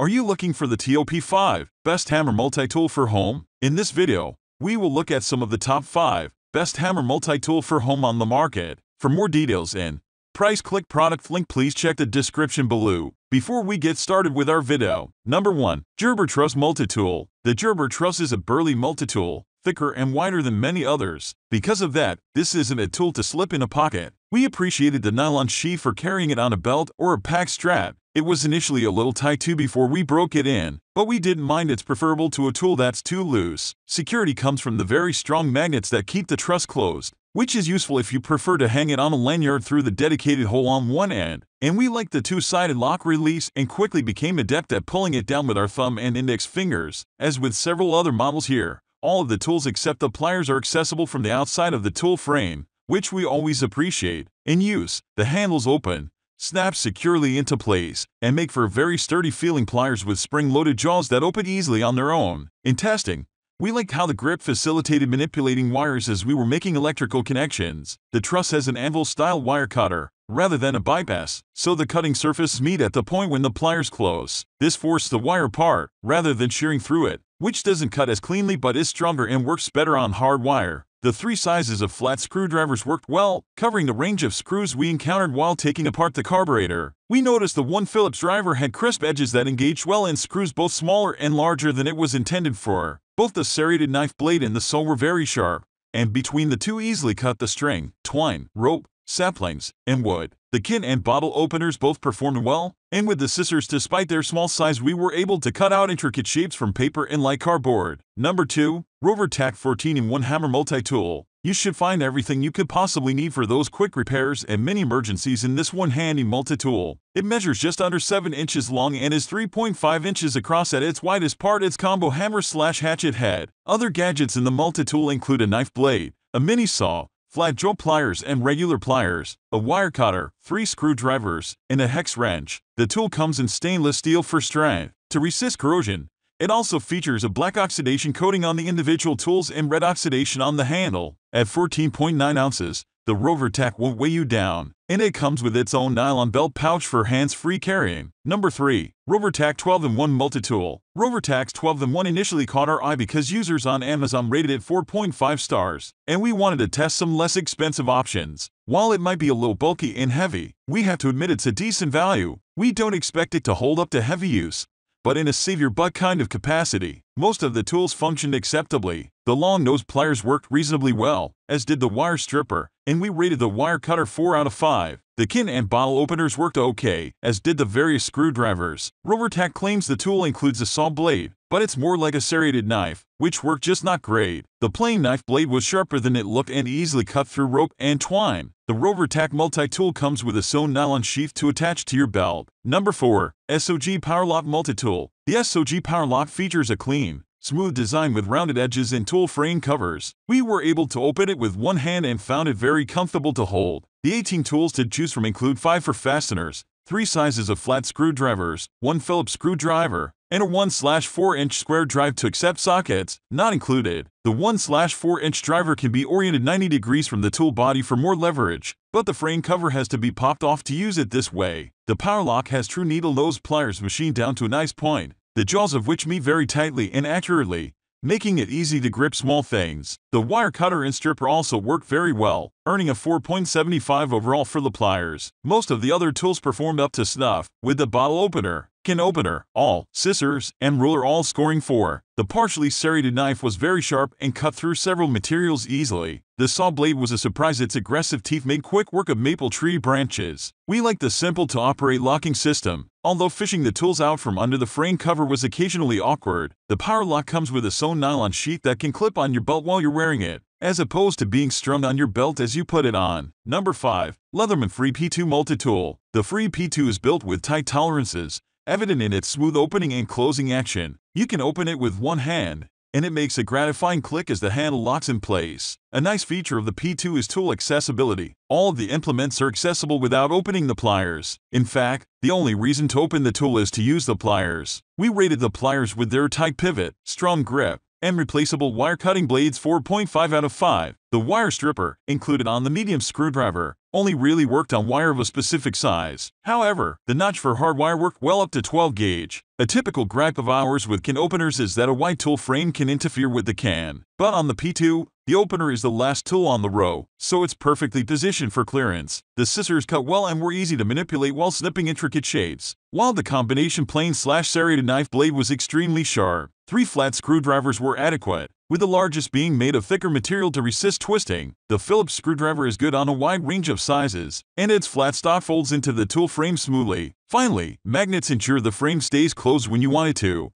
Are you looking for the TOP5 Best Hammer Multi-Tool for Home? In this video, we will look at some of the top 5 Best Hammer Multi-Tool for Home on the market. For more details and price click product link please check the description below. Before we get started with our video, number 1. Gerber Truss Multi-Tool. The Gerber Truss is a burly multi-tool, thicker and wider than many others. Because of that, this isn't a tool to slip in a pocket. We appreciated the nylon sheath for carrying it on a belt or a pack strap, it was initially a little tight too before we broke it in, but we didn't mind it's preferable to a tool that's too loose. Security comes from the very strong magnets that keep the truss closed, which is useful if you prefer to hang it on a lanyard through the dedicated hole on one end. And we liked the two-sided lock release and quickly became adept at pulling it down with our thumb and index fingers. As with several other models here, all of the tools except the pliers are accessible from the outside of the tool frame, which we always appreciate. In use, the handles open, snap securely into place, and make for very sturdy feeling pliers with spring-loaded jaws that open easily on their own. In testing, we liked how the grip facilitated manipulating wires as we were making electrical connections. The truss has an anvil-style wire cutter, rather than a bypass, so the cutting surfaces meet at the point when the pliers close. This forced the wire apart, rather than shearing through it, which doesn't cut as cleanly but is stronger and works better on hard wire. The three sizes of flat screwdrivers worked well, covering the range of screws we encountered while taking apart the carburetor. We noticed the one Phillips driver had crisp edges that engaged well in screws both smaller and larger than it was intended for. Both the serrated knife blade and the saw were very sharp, and between the two easily cut the string, twine, rope, saplings, and wood. The kit and bottle openers both performed well, and with the scissors despite their small size we were able to cut out intricate shapes from paper and light cardboard. Number 2. RoverTac 14-in-1 Hammer Multi-Tool. You should find everything you could possibly need for those quick repairs and mini emergencies in this one handy multi-tool. It measures just under 7 inches long and is 3.5 inches across at its widest part its combo hammer slash hatchet head. Other gadgets in the multi-tool include a knife blade, a mini saw, flat jaw pliers and regular pliers, a wire cutter, three screwdrivers, and a hex wrench. The tool comes in stainless steel for strength. To resist corrosion, it also features a black oxidation coating on the individual tools and red oxidation on the handle. At 14.9 ounces, the RoverTac won't weigh you down, and it comes with its own nylon belt pouch for hands-free carrying. Number 3. RoverTac 12-in-1 Multi-Tool RoverTac's 12-in-1 initially caught our eye because users on Amazon rated it 4.5 stars, and we wanted to test some less expensive options. While it might be a little bulky and heavy, we have to admit it's a decent value. We don't expect it to hold up to heavy use, but in a save your butt kind of capacity. Most of the tools functioned acceptably. The long nose pliers worked reasonably well, as did the wire stripper, and we rated the wire cutter 4 out of 5. The kin and bottle openers worked okay, as did the various screwdrivers. RoverTac claims the tool includes a saw blade, but it's more like a serrated knife, which worked just not great. The plain knife blade was sharper than it looked and easily cut through rope and twine. The RoverTac multi-tool comes with a sewn nylon sheath to attach to your belt. Number 4. SOG Powerlock Multi-Tool The SOG Powerlock features a clean, smooth design with rounded edges and tool frame covers. We were able to open it with one hand and found it very comfortable to hold. The 18 tools to choose from include 5 for fasteners, 3 sizes of flat screwdrivers, 1 Phillips screwdriver, and a 1-4 inch square drive to accept sockets, not included. The 1-4 inch driver can be oriented 90 degrees from the tool body for more leverage, but the frame cover has to be popped off to use it this way. The Powerlock has true needle nose pliers machined down to a nice point, the jaws of which meet very tightly and accurately, making it easy to grip small things. The wire cutter and stripper also work very well, earning a 4.75 overall for the pliers. Most of the other tools performed up to snuff, with the bottle opener, can opener, awl, scissors, and ruler all scoring 4. The partially serrated knife was very sharp and cut through several materials easily. The saw blade was a surprise its aggressive teeth made quick work of maple tree branches. We liked the simple-to-operate locking system. Although fishing the tools out from under the frame cover was occasionally awkward, the Powerlock comes with a sewn nylon sheath that can clip on your belt while you're wearing it, as opposed to being strung on your belt as you put it on. Number 5. Leatherman Free P2 Multi-Tool The Free P2 is built with tight tolerances, evident in its smooth opening and closing action. You can open it with one hand, and it makes a gratifying click as the handle locks in place. A nice feature of the P2 is tool accessibility. All of the implements are accessible without opening the pliers. In fact, the only reason to open the tool is to use the pliers. We rated the pliers with their tight pivot, strong grip, and replaceable wire cutting blades 4.5 out of 5. The wire stripper, included on the medium screwdriver, only really worked on wire of a specific size. However, the notch for hard wire worked well up to 12 gauge. A typical gripe of ours with can openers is that a wide tool frame can interfere with the can. But on the P2, the opener is the last tool on the row, so it's perfectly positioned for clearance. The scissors cut well and were easy to manipulate while snipping intricate shapes. While the combination plain slash serrated knife blade was extremely sharp, three flat screwdrivers were adequate with the largest being made of thicker material to resist twisting. The Phillips screwdriver is good on a wide range of sizes, and its flat stock folds into the tool frame smoothly. Finally, magnets ensure the frame stays closed when you want it to.